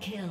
Kill.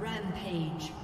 Rampage.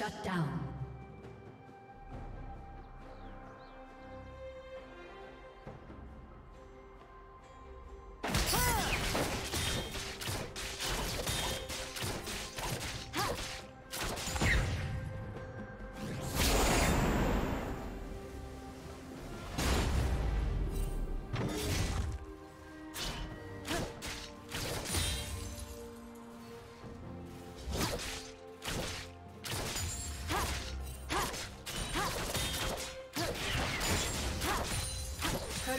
Shut down.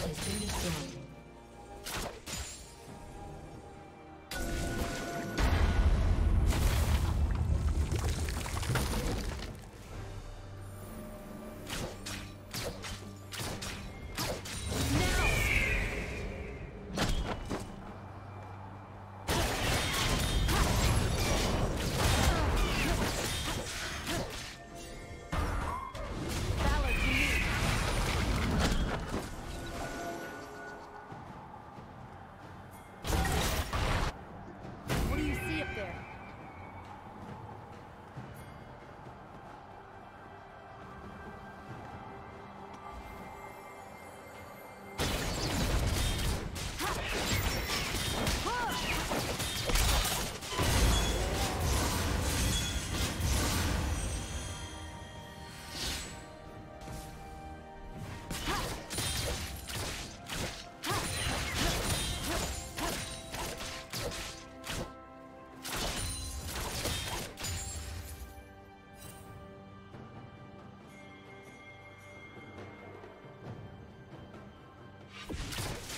has been destroyed.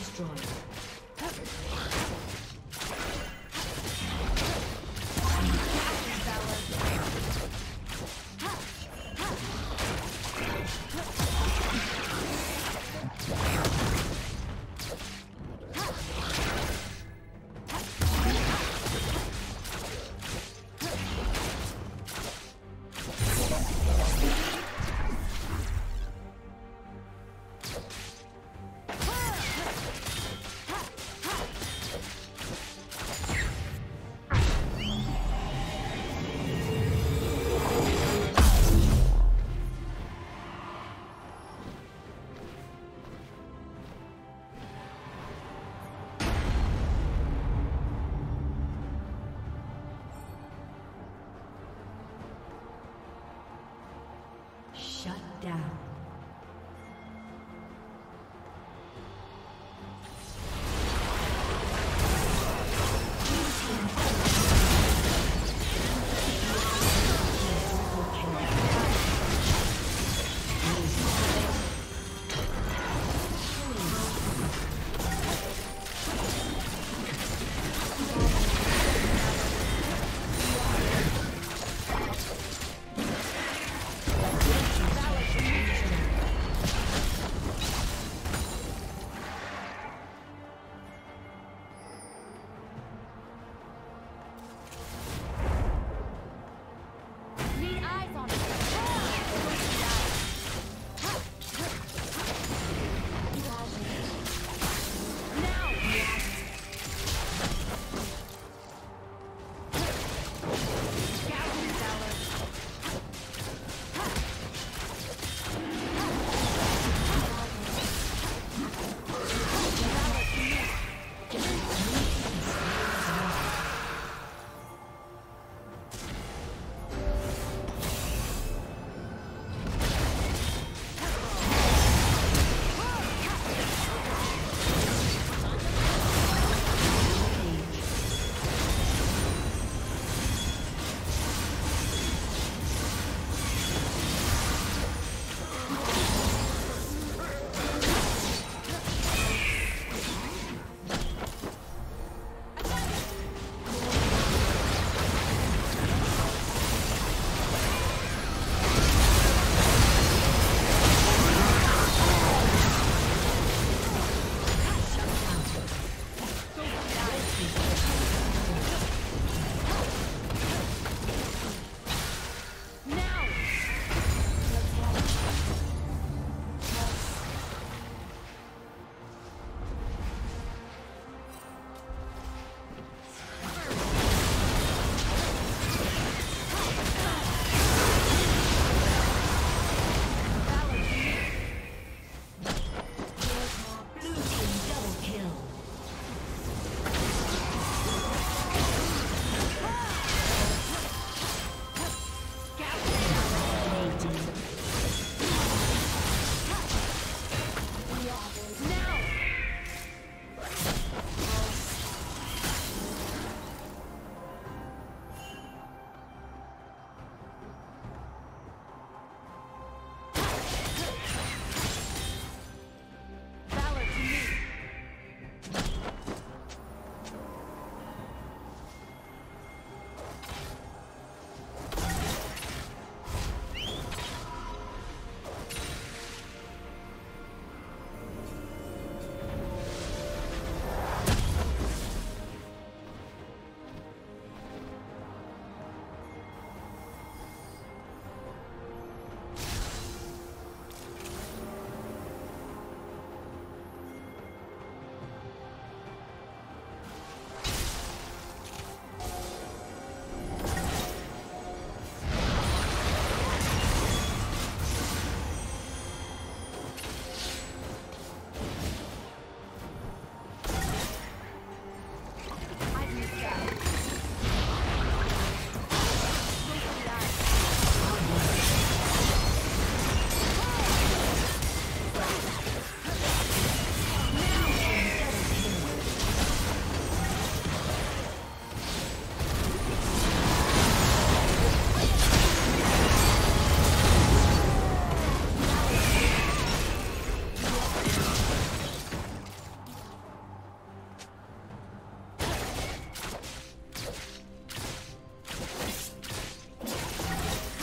destroyed.